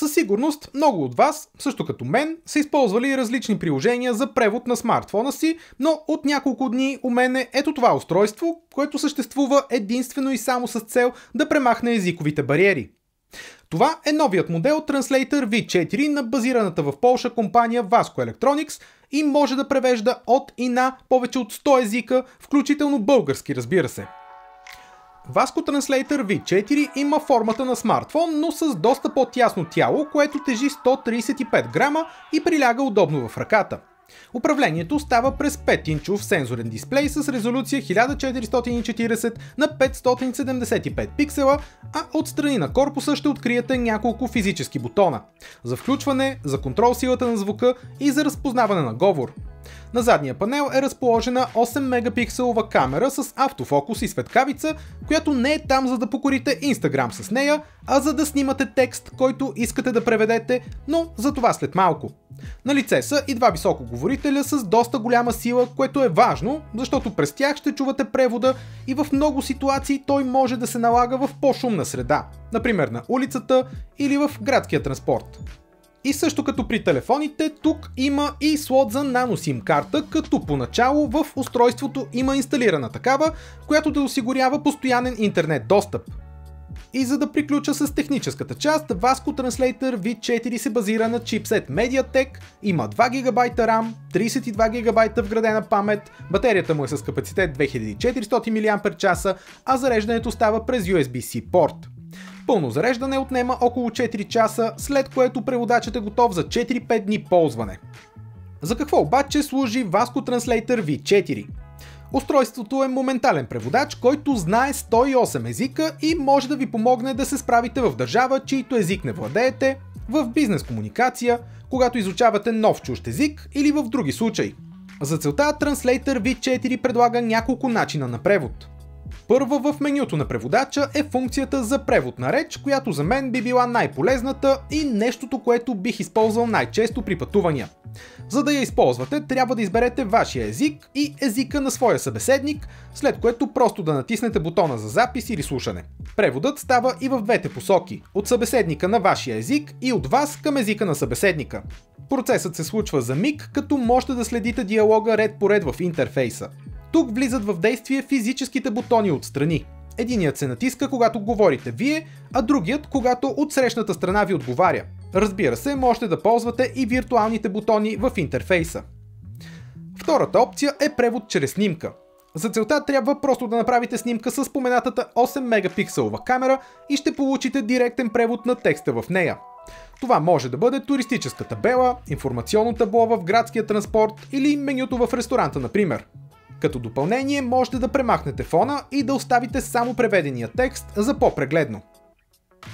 Със сигурност много от вас, също като мен, са използвали различни приложения за превод на смартфона си, но от няколко дни у мен е ето това устройство, което съществува единствено и само с цел да премахне езиковите бариери. Това е новият модел Translator V4 на базираната в Полша компания Vasco Electronics и може да превежда от и на повече от 100 езика, включително български разбира се. Vasco Translator V4 има формата на смартфон, но с доста по-тясно тяло, което тежи 135 грама и приляга удобно в ръката. Управлението става през 5-инчов сензорен дисплей с резолюция 1440 на 575 пиксела, а отстрани на корпуса ще откриете няколко физически бутона. За включване, за контрол силата на звука и за разпознаване на говор. На задния панел е разположена 8 мегапикселова камера с автофокус и светкавица, която не е там за да покорите Instagram с нея, а за да снимате текст, който искате да преведете, но за това след малко. На лице са и два високоговорителя с доста голяма сила, което е важно, защото през тях ще чувате превода и в много ситуации той може да се налага в по-шумна среда, например на улицата или в градския транспорт. И също като при телефоните, тук има и слот за нано SIM карта, като поначало в устройството има инсталирана такава, която да осигурява постоянен интернет достъп. И за да приключа с техническата част, Vasco Translator V4 се базира на чипсет MediaTek, има 2 ГБ RAM, 32 ГБ вградена памет, батерията му е с капацитет 2400 мАч, а зареждането става през USB-C порт. Пълно зареждане отнема около 4 часа, след което преводачът е готов за 4-5 дни ползване. За какво обаче служи Vasco Translator V4? Устройството е моментален преводач, който знае 108 езика и може да ви помогне да се справите в държава, чийто език не владеете, в бизнес комуникация, когато изучавате нов чужд език или в други случаи. За целта Translator V4 предлага няколко начина на превод. Първа в менюто на преводача е функцията за превод на реч, която за мен би била най-полезната и нещото, което бих използвал най-често при пътувания. За да я използвате, трябва да изберете вашия език и езика на своя събеседник, след което просто да натиснете бутона за запис или слушане. Преводът става и в двете посоки – от събеседника на вашия език и от вас към езика на събеседника. Процесът се случва за миг, като можете да следите диалога ред по ред в интерфейса. Тук влизат в действие физическите бутони отстрани. Единият се натиска, когато говорите вие, а другият, когато от срещната страна ви отговаря. Разбира се, можете да ползвате и виртуалните бутони в интерфейса. Втората опция е превод чрез снимка. За целта трябва просто да направите снимка с споменатата 8 мегапикселова камера и ще получите директен превод на текста в нея. Това може да бъде туристическа табела, информационно табло в градския транспорт или менюто в ресторанта, например. Като допълнение можете да премахнете фона и да оставите само преведения текст за по-прегледно.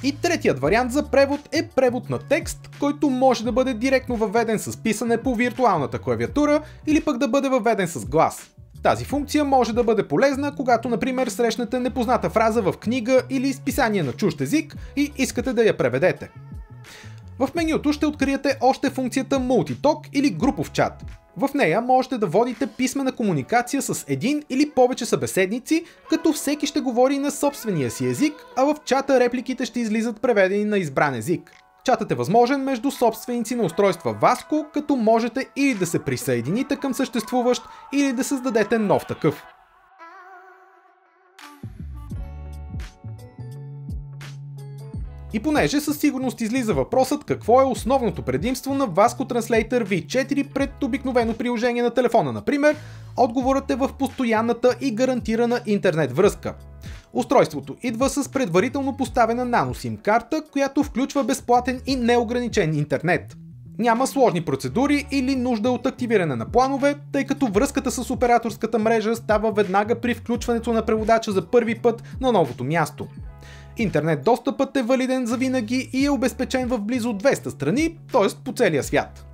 И третият вариант за превод е превод на текст, който може да бъде директно въведен с писане по виртуалната клавиатура или пък да бъде въведен с глас. Тази функция може да бъде полезна, когато например срещнете непозната фраза в книга или списание на чужд език и искате да я преведете. В менюто ще откриете още функцията Multitalk или групов чат. В нея можете да водите писмена комуникация с един или повече събеседници, като всеки ще говори на собствения си език, а в чата репликите ще излизат преведени на избран език. Чатът е възможен между собственици на устройства Vasco, като можете или да се присъедините към съществуващ, или да създадете нов такъв. И понеже със сигурност излиза въпросът какво е основното предимство на Vasco Translator V4 пред обикновено приложение на телефона, например, отговорът е в постоянната и гарантирана интернет връзка. Устройството идва с предварително поставена нано SIM карта, която включва безплатен и неограничен интернет. Няма сложни процедури или нужда от активиране на планове, тъй като връзката с операторската мрежа става веднага при включването на преводача за първи път на новото място. Интернет достъпът е валиден за винаги и е обезпечен в близо 200 страни, т.е. по целия свят.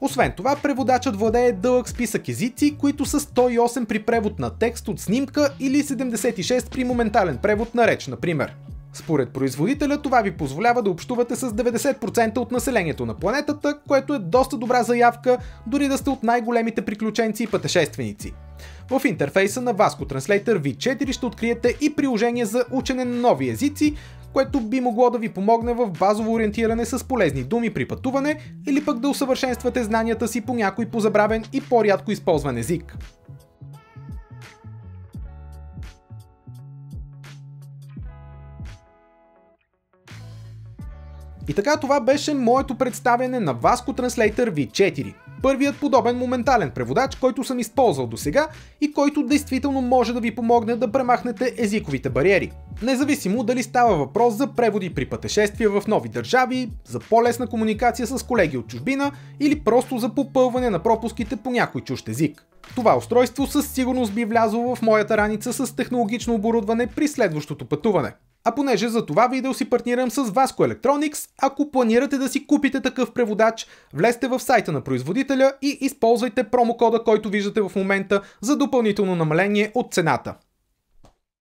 Освен това, преводачът владее дълъг списък езици, които са 108 при превод на текст от снимка или 76 при моментален превод на реч, например. Според производителя това ви позволява да общувате с 90% от населението на планетата, което е доста добра заявка, дори да сте от най-големите приключенци и пътешественици. В интерфейса на Vasco Translator V4 ще откриете и приложение за учене на нови езици, което би могло да ви помогне в базово ориентиране с полезни думи при пътуване или пък да усъвършенствате знанията си по някой позабравен и по-рядко използван език. И така това беше моето представяне на Vasco Translator V4. Първият подобен моментален преводач, който съм използвал до сега и който действително може да ви помогне да премахнете езиковите бариери. Независимо дали става въпрос за преводи при пътешествия в нови държави, за по-лесна комуникация с колеги от чужбина или просто за попълване на пропуските по някой чужд език. Това устройство със сигурност би влязло в моята раница с технологично оборудване при следващото пътуване. А понеже за това видео си партнирам с Vasco Electronics, ако планирате да си купите такъв преводач, влезте в сайта на производителя и използвайте промокода, който виждате в момента за допълнително намаление от цената.